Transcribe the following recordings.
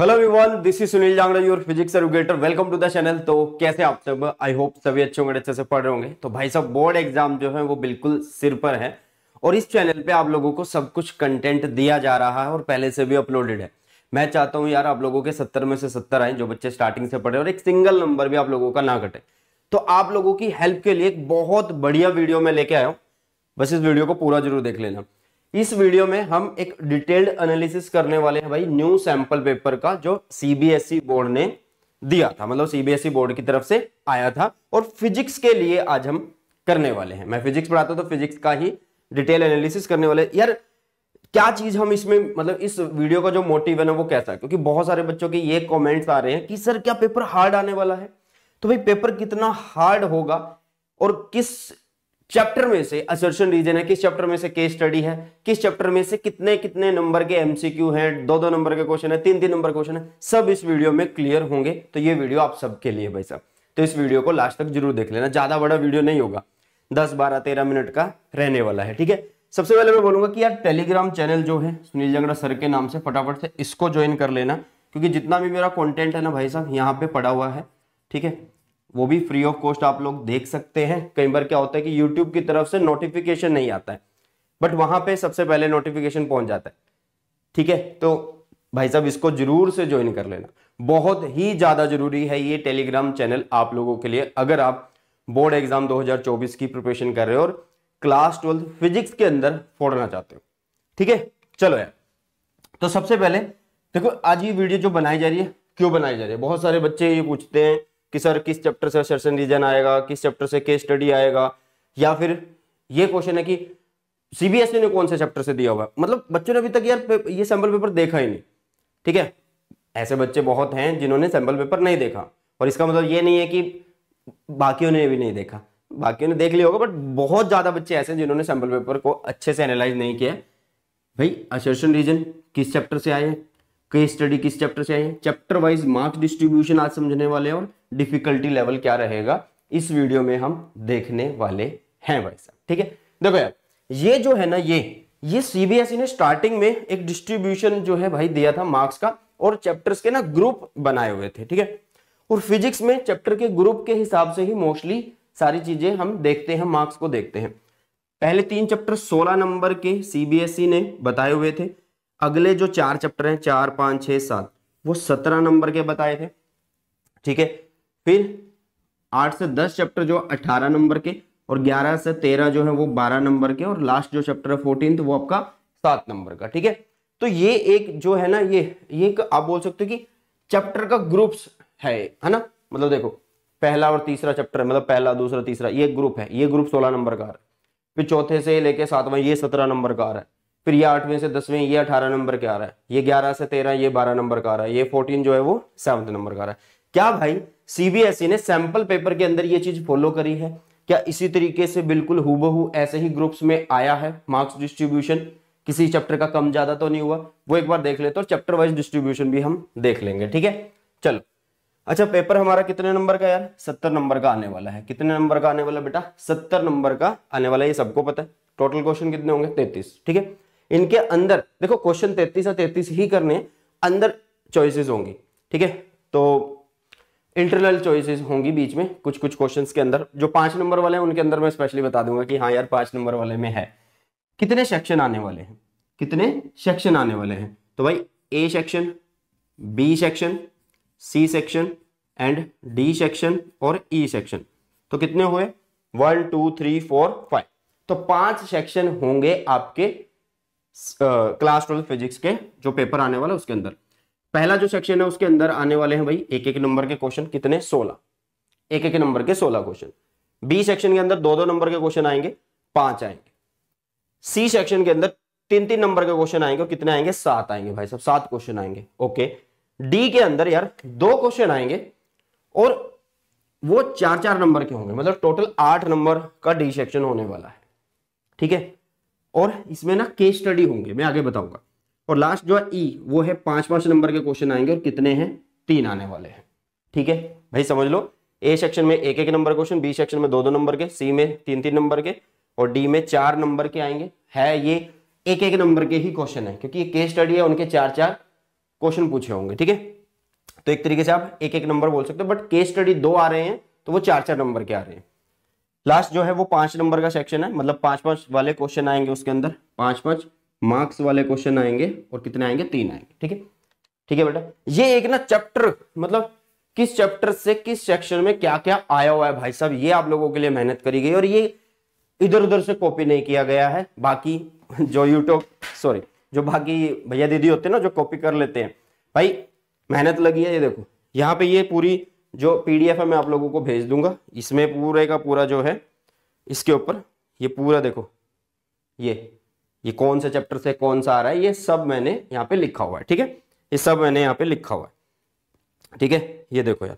Hello everyone this is Sunil Jangra your physics educator welcome to the channel तो कैसे आप सब? I hope सभी अच्छे होंगे, अच्छे से पढ़ रहे होंगे। तो भाई साहब बोर्ड एग्ज़ाम जो है वो बिल्कुल सिर पर है और इस चैनल पे आप लोगों को सब कुछ कंटेंट दिया जा रहा है और पहले से भी अपलोडेड है। मैं चाहता हूँ यार, आप लोगों के सत्तर में से सत्तर आए, जो बच्चे स्टार्टिंग से पढ़े और एक सिंगल नंबर भी आप लोगों का ना कटे। तो आप लोगों की हेल्प के लिए एक बहुत बढ़िया वीडियो में लेके आया हूँ। बस इस वीडियो को पूरा ज़रूर देख लेना। इस वीडियो में हम एक डिटेल्ड एनालिसिस करने वाले हैं भाई न्यू सैंपल पेपर का, जो सीबीएसई बोर्ड e ने दिया था। मतलब सीबीएसई बोर्ड e की तरफ़ से आया था और फिजिक्स के लिए आज हम करने वाले हैं। मैं फिजिक्स पढ़ाता हूँ तो फिजिक्स का ही डिटेल एनालिसिस करने वाले। यार, क्या चीज़ हम इसमें मतलब इस वीडियो का जो मोटिव है ना, वो कैसा है? क्योंकि बहुत सारे बच्चों के ये कमेंट्स आ रहे हैं कि, सर, क्या पेपर हार्ड आने वाला है? तो भाई पेपर कितना हार्ड होगा और किस चैप्टर में से असर्शन रीजन है, किस चैप्टर में से केस स्टडी है, किस चैप्टर में से कितने कितने नंबर के एमसीक्यू हैं दो दो नंबर के क्वेश्चन है तीन तीन नंबर क्वेश्चन है, सब इस वीडियो में क्लियर होंगे। तो ये वीडियो आप सबके लिए भाई साहब। तो इस वीडियो को लास्ट तक ज़रूर देख लेना, ज़्यादा बड़ा वीडियो नहीं होगा। दस बारह तेरह मिनट का रहने वाला है, ठीक है? सबसे पहले मैं बोलूँगा कि यार टेलीग्राम चैनल जो है, सुनील जंगड़ा सर के नाम से फटाफट से इसको ज्वाइन कर लेना, क्योंकि जितना भी मेरा कंटेंट है ना भाई साहब, यहाँ पे पड़ा हुआ है, ठीक है? वो भी फ्री ऑफ़ कॉस्ट आप लोग देख सकते हैं। कई बार क्या होता है कि यूट्यूब की तरफ़ से नोटिफिकेशन नहीं आता है। बट वहाँ पे सबसे पहले नोटिफिकेशन पहुँच जाता है। ठीक है? तो भाई साहब, इसको ज़रूर से ज्वाइन कर लेना। बहुत ही ज़्यादा ज़रूरी है ये टेलीग्राम चैनल आप लोगों के लिए। अगर आप बोर्ड एग्ज़ाम 2024 की प्रिपरेशन कर रहे हो और क्लास ट्वेल्थ फिजिक्स के अंदर फोड़ना चाहते हो। ठीक है? चलो यार। तो सबसे पहले देखो, आज ये वीडियो जो बनाई जा रही है, क्यों बनाई जा रही है? बहुत सारे बच्चे ये पूछते हैं कि सर किस चैप्टर से सेशन रीजन आएगा, किस चैप्टर से केस स्टडी आएगा, या फिर ये क्वेश्चन है कि सीबीएसई ने कौन से चैप्टर से दिया हुआ मतलब बच्चों ने अभी तक यार ये सैंपल पेपर देखा ही नहीं, ठीक है? ऐसे बच्चे बहुत हैं जिन्होंने सैंपल पेपर नहीं देखा, और इसका मतलब ये नहीं है कि बाकियों ने भी नहीं देखा। बाकियों ने देख लिया होगा बट बहुत ज़्यादा बच्चे ऐसे हैं जिन्होंने सैंपल पेपर को अच्छे से एनालाइज नहीं किया भाई असर्शन रीजन किस चैप्टर से आए केस स्टडी किस चैप्टर से आए चैप्टर वाइज मार्क्स डिस्ट्रीब्यूशन आज समझने वाले और डिफिकल्टी लेवल क्या रहेगा? इस वीडियो में हम देखने वाले हैं भाई साहब, ठीक है? देखो यार, ये जो है ना ये ये सीबीएसई ने स्टार्टिंग में एक डिस्ट्रीब्यूशन जो है भाई दिया था मार्क्स का और चैप्टर्स के ना ग्रुप बनाए हुए थे, ठीक है? और फिजिक्स में चैप्टर के ग्रुप के हिसाब से ही मोस्टली सारी चीज़ें हम देखते हैं मार्क्स को देखते हैं। पहले तीन चैप्टर 16 नंबर के सीबीएसई ने बताए हुए थे अगले जो चार चैप्टर हैं, चार, पाँच, छह, सात, वो सत्रह नंबर के बताए थे। ठीक है? फिर आठ से दस चैप्टर जो अठारह नंबर के और ग्यारह से तेरह जो है, वो बारह नंबर के और लास्ट जो चैप्टर है फोर्टीन वो आपका सात नंबर का। ठीक है? तो ये एक जो है ना, ये ये आप बोल सकते हो कि चैप्टर का ग्रुप्स है है ना? मतलब देखो, पहला और तीसरा चैप्टर मतलब पहला, दूसरा, तीसरा, ये ग्रुप है, ये ग्रुप सोलह नंबर का है। फिर चौथे से लेके सातवां, ये सत्रह नंबर का आ रहा है। फिर ये आठवें से दसवें, ये अठारह नंबर के आ रहा है, ये ग्यारह से तेरह, ये बारह नंबर का आ रहा है, ये फोर्टीन जो है वो सेवंथ नंबर का आ रहा है। क्या भाई सीबीएसई ने सैंपल पेपर के अंदर ये चीज़ फॉलो करी है? क्या इसी तरीके से बिल्कुल हुबहू ऐसे ही ग्रुप्स में आया है मार्क्स डिस्ट्रीब्यूशन किसी चैप्टर का कम ज़्यादा तो नहीं हुआ। वो एक बार देख लेते और चैप्टर वाइज डिस्ट्रीब्यूशन भी हम देख लेंगे, ठीक है? चलो। अच्छा पेपर हमारा कितने नंबर का यार? सत्तर नंबर का आने वाला है। कितने नंबर का आने वाला बेटा? सत्तर नंबर का आने वाला ये सबको पता है। टोटल क्वेश्चन कितने होंगे? तैतीस, ठीक है? इनके अंदर, देखो क्वेश्चन तैतीस और तैतीस ही करने, अंदर चॉइसेस होंगी, ठीक है? तो इंटरनल चॉइसेस होंगी बीच में कुछ कुछ क्वेश्चंस के अंदर, जो पाँच नंबर वाले हैं, उनके अंदर मैं स्पेशली बता दूँगा कि हाँ यार, पाँच नंबर वाले में है। कितने सेक्शन आने वाले हैं? कितने सेक्शन आने वाले हैं? तो भाई A section B section C section and D section और ई e सेक्शन तो कितने हुए? One two three four five तो पाँच सेक्शन होंगे आपके क्लास ट्वेल्व फिजिक्स के जो पेपर आने वाला है उसके अंदर। पहला जो सेक्शन है उसके अंदर आने वाले हैं भाई एक एक नंबर के क्वेश्चन कितने? सोलह। एक एक नंबर के सोलह क्वेश्चन बी सेक्शन के अंदर दो दो नंबर के क्वेश्चन आएँगे, पाँच आएँगे। सी सेक्शन के अंदर तीन तीन नंबर के क्वेश्चन आएँगे और कितने आएँगे? सात आएँगे भाई साहब, सात क्वेश्चन आएँगे। ओके डी के अंदर यार दो क्वेश्चन आएँगे और वो चार चार नंबर के होंगे। मतलब टोटल आठ नंबर का डी सेक्शन होने वाला है। ठीक है? और इसमें ना केस स्टडी होंगे मैं आगे बताऊँगा। और लास्ट जो है ई e, वो है पाँच पाँच नंबर के क्वेश्चन आएँगे और कितने हैं? तीन आने वाले हैं। ठीक है? भाई समझ लो ए सेक्शन में एक एक नंबर क्वेश्चन बी सेक्शन में दो दो नंबर के सी में तीन तीन नंबर के और डी में चार नंबर के आएँगे। है ये एक एक नंबर के ही क्वेश्चन है क्योंकि ये केस स्टडी है उनके चार चार क्वेश्चन पूछे होंगे। ठीक है? तो एक तरीके से आप एक एक नंबर बोल सकते हो बट केस स्टडी दो आ रहे हैं तो वो चार चार नंबर के आ रहे हैं। लास्ट जो है वो पाँच नंबर का सेक्शन है। मतलब पाँच पाँच वाले क्वेश्चन आएँगे उसके अंदर। पाँच पाँच मार्क्स वाले क्वेश्चन आएँगे और कितने आएँगे? तीन आएँगे। ठीक है? ठीक है बेटा? ये एक ना चैप्टर मतलब किस चैप्टर से किस सेक्शन में क्या क्या आया हुआ है भाई साहब? ये आप लोगों के लिए मेहनत करी गई और ये इधर उधर से कॉपी नहीं किया गया है। बाकी जो यूट्यूब सॉरी जो बाकी भैया दीदी होते हैं ना, जो कॉपी कर लेते हैं। भाई, मेहनत लगी है ये देखो। यहाँ पे ये पूरी जो पीडीएफ है, मैं आप लोगों को भेज दूँगा। इसमें पूरे का पूरा जो है, इसके ऊपर, ये पूरा देखो, ये ये कौन से चैप्टर से कौन सा आ रहा है, ये सब मैंने यहाँ पे लिखा हुआ है, ठीक है? ये सब मैंने यहाँ पे लिखा हुआ है, ठीक है? ये देखो यार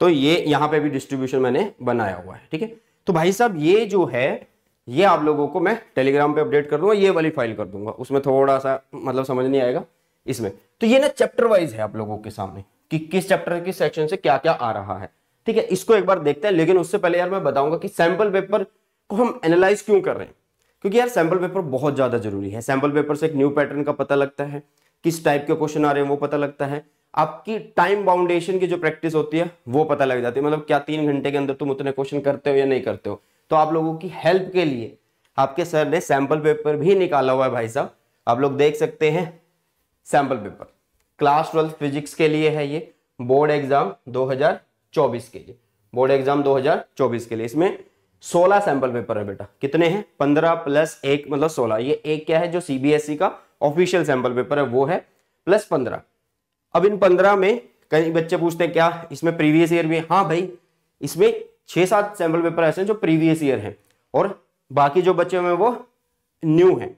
तो ये यहाँ पे भी डिस्ट्रीब्यूशन मैंने बनाया हुआ है, ठीक है? तो भाई साहब, ये जो है, ये आप लोगों को मैं टेलीग्राम पे अपडेट कर दूँगा, ये वाली फ़ाइल कर दूँगा। उसमें थोड़ा सा मतलब समझ नहीं आएगा इसमें। तो ये ना चैप्टर वाइज है आप लोगों के सामने। कि किस चैप्टर किस सेक्शन से क्या क्या आ रहा है। ठीक है, इसको एक बार देखते हैं, लेकिन उससे पहले यार मैं बताऊँगा कि सैंपल पेपर को हम एनालाइज क्यों कर रहे हैं। क्योंकि यार सैंपल पेपर बहुत ज़्यादा ज़रूरी है। सैंपल पेपर से एक न्यू पैटर्न का पता लगता है, किस टाइप के क्वेश्चन आ रहे हैं वो पता लगता है। आपकी टाइम बाउंडेशन की जो प्रैक्टिस होती है, वो पता लग जाती है। मतलब क्या तीन घंटे के अंदर तुम उतने क्वेश्चन करते हो या नहीं करते हो। तो आप लोगों की हेल्प के लिए आपके सर ने सैंपल पेपर भी निकाला हुआ है भाई साहब। आप लोग देख सकते हैं sample paper class twelfth physics के लिए है ये, बोर्ड एग्ज़ाम 2024 के लिए। बोर्ड एग्ज़ाम 2024 के लिए। इसमें 16 सैंपल पेपर है बेटा। कितने हैं? 15 प्लस एक मतलब 16 ये एक क्या है? जो सीबीएसई e का ऑफिशियल सैंपल पेपर है, वो है प्लस 15 अब इन 15 में कई बच्चे पूछते हैं, क्या इसमें प्रीवियस ईयर भी हाँ? भाई, इसमें छह सात सैंपल पेपर ऐसे हैं जो प्रीवियस ईयर हैं। और बाकी जो बच्चे हैं वो न्यू हैं।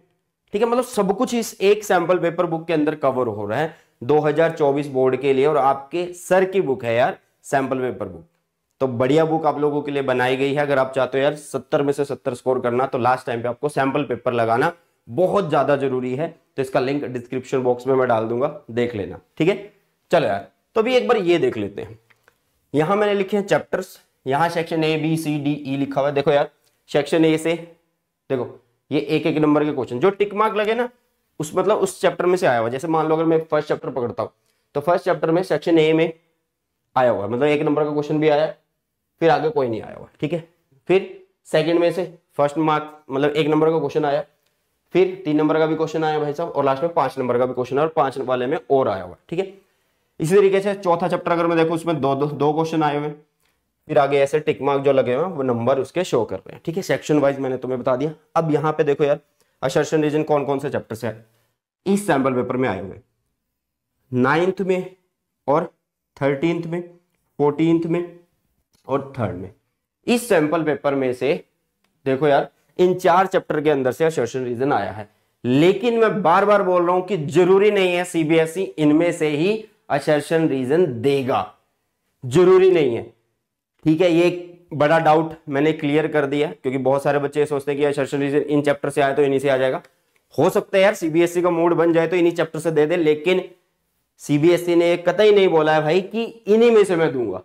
ठीक है मतलब सब कुछ इस एक सैंपल पेपर बुक के अंदर कवर हो रहा है। 2024 बोर्ड के लिए और आपके सर की बुक है यार, सैंपल पेपर बुक। तो बढ़िया बुक आप लोगों के लिए बनाई गई है, अगर आप चाहते हो यार 70 में से 70 स्कोर करना तो लास्ट टाइम पे आपको सैंपल पेपर लगाना बहुत ज़्यादा ज़रूरी है। तो इसका लिंक डिस्क्रिप्शन बॉक्स में मैं डाल दूँगा, देख लेना, ठीक है? चलो यार तो अभी एक बार ये देख लेते हैं। यहाँ मैंने लिखे हैं चैप्टर्स यहाँ section A B C D E लिखा हुआ है। देखो यार सेक्शन ए से, देखो, ये एक एक नंबर के क्वेश्चन जो टिक मार्क लगे ना उस मतलब उस चैप्टर में से आया हुआ। जैसे मान लो अगर मैं फ़र्स्ट चैप्टर पकड़ता हूँ तो फ़र्स्ट चैप्टर में सेक्शन ए में आया हुआ मतलब एक नंबर का क्वेश्चन भी आया फिर आगे कोई नहीं आया हुआ ठीक है? फिर सेकंड में से फ़र्स्ट मार्क मतलब एक नंबर का क्वेश्चन आया फिर तीन नंबर का भी क्वेश्चन आया भाई साहब और लास्ट में पाँच नंबर का भी क्वेश्चन आया और पाँच वाले में और आया हुआ ठीक है? इसी तरीके से चौथा चैप्टर अगर मैं देखूँ उसमें दो दो, दो क्वेश्चन आए हुए फिर आगे ऐसे टिक मार्क जो लगे हुए हैं वो नंबर उसके शो कर रहे हैं ठीक है? सेक्शन वाइज मैंने तुम्हें बता दिया। अब यहाँ पे देखो यार असर्शन रीजन कौन कौन से चैप्टर से इस सैंपल पेपर में आए हुए। नाइन्थ में और थर्टींथ में फोर्टींथ में और थर्ड में। इस सैंपल पेपर में से, देखो यार, इन चार चैप्टर के अंदर से असर्शन रीजन आया है। लेकिन मैं बार बार बोल रहा हूँ कि ज़रूरी नहीं है सीबीएसई e इनमें से ही असर्शन रीजन देगा। ज़रूरी नहीं है। ठीक है, ये बड़ा डाउट मैंने क्लियर कर दिया, क्योंकि बहुत सारे बच्चे सोचते हैं कि असर्शन रीजन इन चैप्टर से आए तो इन्हीं से आ जाएगा। हो सकता है यार सीबीएसई e का मूड बन जाए तो इन्हीं चैप्टर से दे दे, लेकिन सीबीएसई e ने कतई नहीं बोला है भाई कि इन्हीं में से मैं दूँगा।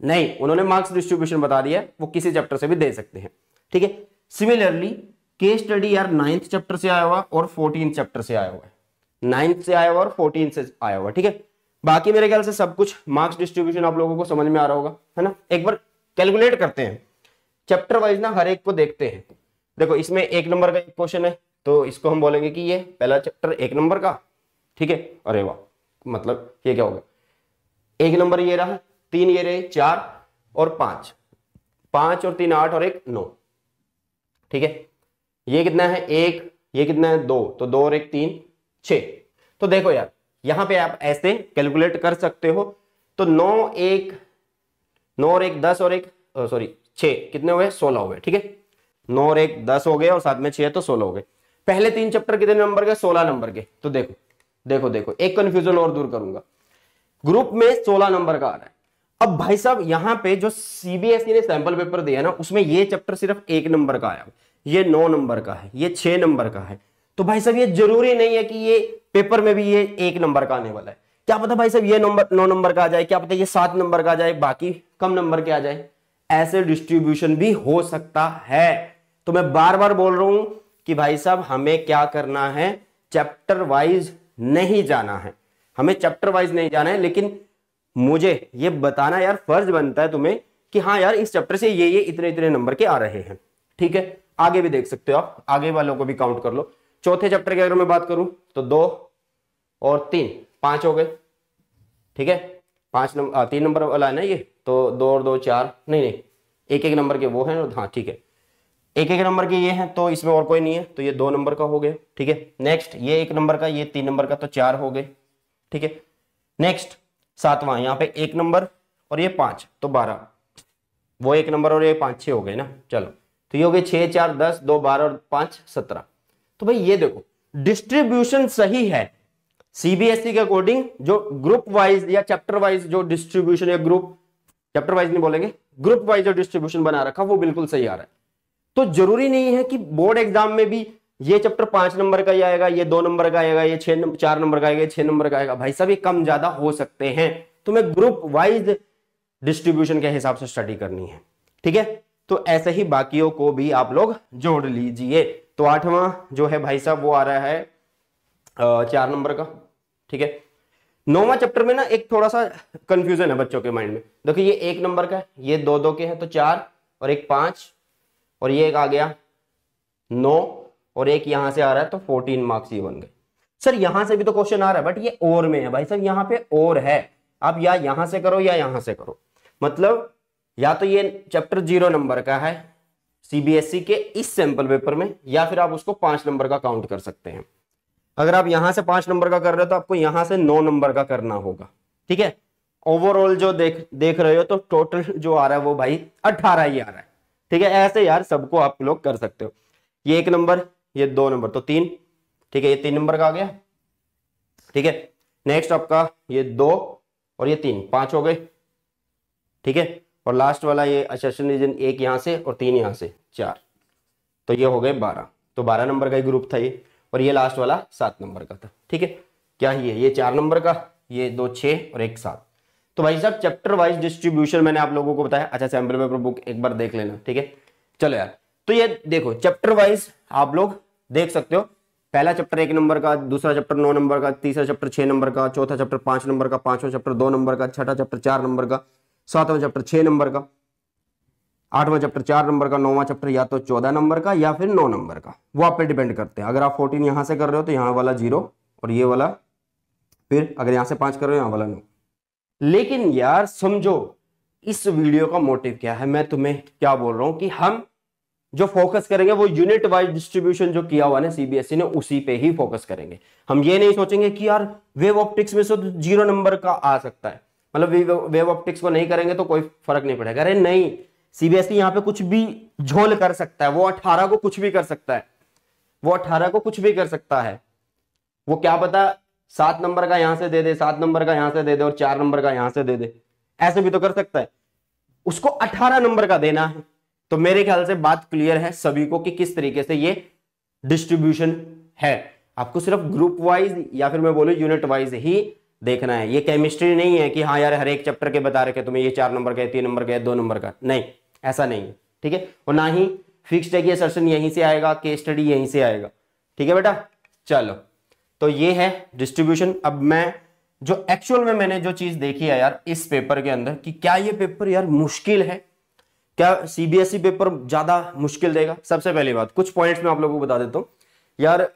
नहीं, उन्होंने मार्क्स डिस्ट्रीब्यूशन बता दिया, वो किसी चैप्टर से भी दे सकते हैं। ठीक है? सिमिलरली केस स्टडी यार नाइन्थ चैप्टर से आया हुआ और फोर्टीन चैप्टर से आया हुआ है। नाइन्थ से आया हुआ और फोर्टीन से आया हुआ, ठीक है? बाकी मेरे ख्याल से सब कुछ मार्क्स डिस्ट्रीब्यूशन आप लोगों को समझ में आ रहा होगा, है ना? एक बार कैलकुलेट करते हैं। चैप्टर वाइज ना हर एक को देखते हैं। देखो, इसमें एक नंबर का एक क्वेश्चन है तो इसको हम बोलेंगे कि ये पहला चैप्टर एक नंबर का, ठीक है? अरे वाह मतलब ये क्या होगा एक नंबर ये रहा, तीन ये रहे, चार और पाँच। पाँच और तीन, आठ और एक, नौ। ठीक है? ये कितना है? एक, ये कितना है? दो। तो दो और एक, तीन छ तो देखो यार, यहाँ पे आप ऐसे कैलकुलेट कर सकते हो। तो नौ, एक नौ और एक, दस और एक सॉरी छ कितने हुए सोलह हुए ठीक है? नौ और एक, दस हो गए और साथ में छह तो सोलह हो गए। पहले तीन चैप्टर कितने नंबर के? सोलह नंबर के। तो देखो देखो देखो, एक कंफ्यूजन और दूर करूँगा। ग्रुप में सोलह नंबर का आ रहा है। अब भाई साहब, यहाँ पे जो सीबीएसई e ने सैंपल पेपर दिया ना, उसमें ये चैप्टर सिर्फ़ एक नंबर का आया। ये नौ नंबर का है, ये छह नंबर का है। तो भाई साहब, ये ज़रूरी नहीं है कि ये पेपर में भी ये एक नंबर का आने वाला है। क्या पता भाई साहब, ये नंबर नौ नंबर का आ जाए, क्या पता ये सात नंबर का आ जाए, बाकी कम नंबर के आ जाए। ऐसे डिस्ट्रीब्यूशन भी हो सकता है। तो मैं बार बार बोल रहा हूँ कि भाई साहब, हमें क्या करना है? चैप्टर वाइज नहीं जाना है। हमें चैप्टर वाइज नहीं जाना है, लेकिन मुझे ये बताना यार, फ़र्ज़ बनता है तुम्हें कि हाँ यार, इस चैप्टर से ये ये इतने इतने नंबर के आ रहे हैं। ठीक है? आगे भी देख सकते हो आप। आगे वालों को भी काउंट कर लो। चौथे चैप्टर की अगर मैं बात करूँ तो दो और तीन। पाँच हो गए। ठीक है? पाँच नंबर तीन नंबर वाला है ना ये? तो दो और दो चार, नहीं नहीं एक एक नंबर के वो हैं और हाँ ठीक है। एक एक नंबर के ये हैं तो इसमें और कोई नहीं है तो ये दो नंबर का हो गया, ठीक है। नेक्स्ट ये एक नंबर का, ये तीन नंबर का तो चार हो गए, ठीक है। नेक्स्ट सातवां, यहाँ पे एक नंबर और ये पाँच तो बारह। वो एक नंबर और ये पाँच, छह हो गए ना, चलो। तो ये हो गए छह, चार, दस, दो, बारह और पाँच, सत्रह। तो भाई ये देखो डिस्ट्रीब्यूशन सही है सीबीएसई e के अकॉर्डिंग जो ग्रुप वाइज या चैप्टर वाइज जो डिस्ट्रीब्यूशन या ग्रुप चैप्टर वाइज नहीं बोलेंगे। ग्रुप वाइज जो डिस्ट्रीब्यूशन बना रखा, वो बिल्कुल सही आ रहा है। तो ज़रूरी नहीं है कि बोर्ड एग्ज़ाम में भी ये चैप्टर पाँच नंबर का ही आएगा, ये दो नंबर का आएगा, ये छह चार नंबर का आएगा छह नंबर का आएगा। भाई साहब, ये कम ज़्यादा हो सकते हैं। तुम्हें ग्रुप वाइज डिस्ट्रीब्यूशन के हिसाब से स्टडी करनी है। ठीक है? तो ऐसे ही बाकियों को भी आप लोग जोड़ लीजिए। तो आठवां जो है भाई साहब, वो आ रहा है चार नंबर का। ठीक है? नौवा चैप्टर में ना एक थोड़ा सा कंफ्यूजन है बच्चों के माइंड में। देखो, ये एक नंबर का है, ये दो दो के हैं तो चार, और एक पाँच, और ये एक आ गया नौ, और एक यहाँ से आ रहा है तो फोर्टीन मार्क्स ये बन गए। सर, यहाँ से भी तो क्वेश्चन आ रहा है बट ये और में है भाई सर यहाँ पे और है। आप या यहाँ से करो या यहाँ से करो। मतलब या तो ये चैप्टर ज़ीरो नंबर का है सीबीएसई e के इस सैंपल पेपर में, या फिर आप उसको पाँच नंबर का काउंट कर सकते हैं। अगर आप यहाँ से पाँच नंबर का कर रहे हो तो आपको यहाँ से नौ नंबर का करना होगा। ठीक है? ओवरऑल जो देख देख रहे हो तो टोटल जो आ रहा है वो भाई अट्ठारह ही आ रहा है। ठीक है? ऐसे यार सबको आप लोग कर सकते हो। ये एक नंबर, ये दो नंबर तो तीन। ठीक है? ये तीन नंबर का आ गया। ठीक है? नेक्स्ट आपका ये दो और ये तीन। पाँच हो गए। ठीक है? और लास्ट वाला ये असेशन रीजन एक यहाँ से और तीन यहाँ से। चार। तो ये हो गए बारह। तो बारह नंबर का ही ग्रुप था ये। और ये लास्ट वाला सात नंबर का था। ठीक है? क्या है ये चार नंबर का, ये दो छह और एक सात। तो भाई साहब चैप्टर वाइज डिस्ट्रीब्यूशन मैंने आप लोगों को बताया। अच्छा सैंपल पेपर बुक एक बार देख लेना, ठीक है? चलो यार तो ये देखो चैप्टर वाइज आप लोग देख सकते हो। पहला चैप्टर एक नंबर का, दूसरा चैप्टर नौ नंबर का, तीसरा चैप्टर छह नंबर का, चौथा चैप्टर पाँच नंबर का, पांचवा चैप्टर दो नंबर का, छठा चैप्टर चार नंबर का, सातवां चैप्टर छह नंबर का। आठवां चैप्टर चार नंबर का, नौवां चैप्टर या तो चौदह नंबर का या फिर नौ नंबर का। वो आप पे डिपेंड करते हैं। अगर आप फोर्टीन यहाँ से कर रहे हो तो यहाँ वाला ज़ीरो और ये वाला फिर अगर यहाँ से पाँच कर रहे हो, यहाँ वाला नौ लेकिन यार समझो, इस वीडियो का मोटिव क्या है? मैं तुम्हें क्या बोल रहा हूँ कि हम जो फोकस करेंगे, वो यूनिट वाइज डिस्ट्रीब्यूशन जो किया हुआ ना सीबीएसई e ने, उसी पे ही फोकस करेंगे। हम ये नहीं सोचेंगे कि यार वेव ऑप्टिक्स में से तो ज़ीरो नंबर का आ सकता है। मतलब वेव ऑप्टिक्स को नहीं करेंगे तो कोई फ़र्क नहीं पड़ेगा। अरे नहीं सीबीएसई यहाँ पे कुछ भी झोल कर सकता है, वो अठारह को कुछ भी कर सकता है। वो अठारह को कुछ भी कर सकता है। वो क्या पता, सात नंबर का यहाँ से दे दे, सात नंबर का यहाँ से दे दे और चार नंबर का यहाँ से दे दे। ऐसे भी तो कर सकता है। उसको अठारह नंबर का देना है। तो मेरे ख्याल से बात क्लियर है सभी को कि किस तरीके से ये डिस्ट्रीब्यूशन है। आपको सिर्फ़ ग्रुप वाइज या फिर मैं बोलू यूनिट वाइज ही देखना है। ये केमिस्ट्री नहीं है कि हाँ यार हर एक चैप्टर के बता रखे तुम्हें ये चार नंबर का है, तीन नंबर का है, दो नंबर का नहीं ऐसा नहीं है, ठीक है? और ना ही फिक्स्ड है कि सेशन यहीं से आएगा के स्टडी यहीं से आएगा, ठीक है बेटा? चलो तो ये है डिस्ट्रीब्यूशन अब मैं जो एक्चुअल में मैंने जो चीज़ देखी है यार, इस पेपर के अंदर, कि क्या ये पेपर यार मुश्किल है? क्या सीबीएसई पेपर ज़्यादा मुश्किल देगा? सबसे पहली बात, कुछ पॉइंट्स में आप लोगों को बता देता हूँ। यार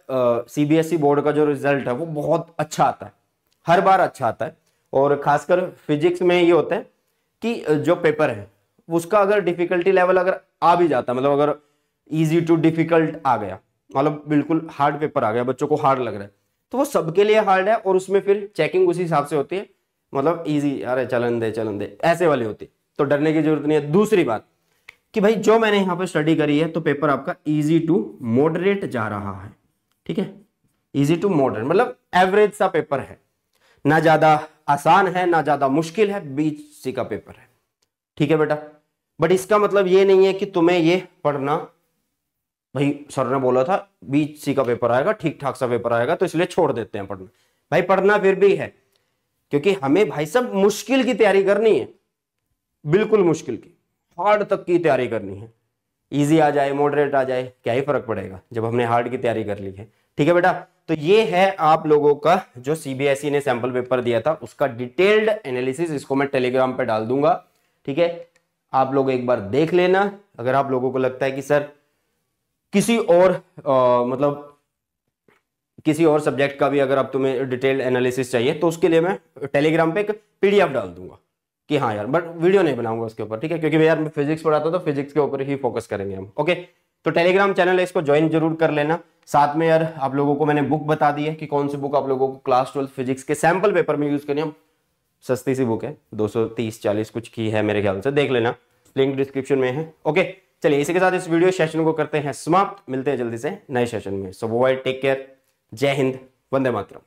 सीबीएसई बोर्ड e का जो रिज़ल्ट है, वो बहुत अच्छा आता है, हर बार अच्छा आता है। और खासकर फिजिक्स में ये होता है कि जो पेपर है उसका अगर डिफिकल्टी लेवल अगर आ भी जाता मतलब अगर इजी टू डिफ़िकल्ट आ गया मतलब बिल्कुल हार्ड पेपर आ गया, बच्चों को हार्ड लग रहा है तो वो सबके लिए हार्ड है और उसमें फिर चेकिंग उसी हिसाब से होती है मतलब इजी अरे चलन दे चलन दे, ऐसे वाली होती है। तो डरने की ज़रूरत नहीं है। दूसरी बात कि भाई, जो मैंने यहाँ पर स्टडी करी है तो पेपर आपका इजी टू मॉडरेट जा रहा है, ठीक है? इजी टू मॉडरेट मतलब एवरेज सा पेपर है। ना ज़्यादा आसान है, ना ज़्यादा मुश्किल है, बीच सी का पेपर है। ठीक है बेटा? बट इसका मतलब ये नहीं है कि तुम्हें ये पढ़ना, भाई सर ने बोला था बीच सी का पेपर आएगा ठीक ठाक सा पेपर आएगा तो इसलिए छोड़ देते हैं पढ़ना। भाई पढ़ना फिर भी है, क्योंकि हमें भाई सब मुश्किल की तैयारी करनी है। बिल्कुल मुश्किल की हार्ड तक की तैयारी करनी है। इजी आ जाए मॉडरेट आ जाए, क्या ही फ़र्क पड़ेगा, जब हमने हार्ड की तैयारी कर ली है। ठीक है बेटा तो ये है आप लोगों का जो सीबीएसई e ने सैंपल पेपर दिया था, उसका डिटेल्ड एनालिसिस इसको मैं टेलीग्राम पर डाल दूँगा। ठीक है आप लोग एक बार देख लेना। अगर आप लोगों को लगता है कि सर किसी और आ, मतलब किसी और सब्जेक्ट का भी अगर आप तुम्हें डिटेल एनालिसिस चाहिए तो उसके लिए मैं टेलीग्राम पे एक पीडीएफ डाल दूँगा कि हाँ यार बट वीडियो नहीं बनाऊँगा उसके ऊपर ठीक है? क्योंकि यार मैं फिजिक्स पढ़ाता तो फिजिक्स के ऊपर ही फोकस करेंगे हम ओके तो टेलीग्राम चैनल है इसको ज्वाइन ज़रूर कर लेना। साथ में यार आप लोगों को मैंने बुक बता दी है कि कौन सी बुक आप लोगों को क्लास ट्वेल्थ फिजिक्स के सैंपल पेपर में यूज़ करनी है। सस्ती सी बुक है। 230-40 कुछ की है मेरे ख्याल से। देख लेना। लिंक डिस्क्रिप्शन में है। ओके चलिए इसी के साथ इस वीडियो सेशन को करते हैं समाप्त। मिलते हैं जल्दी से नए सेशन में। सो वो टेक केयर जय हिंद। वंदे मातरम।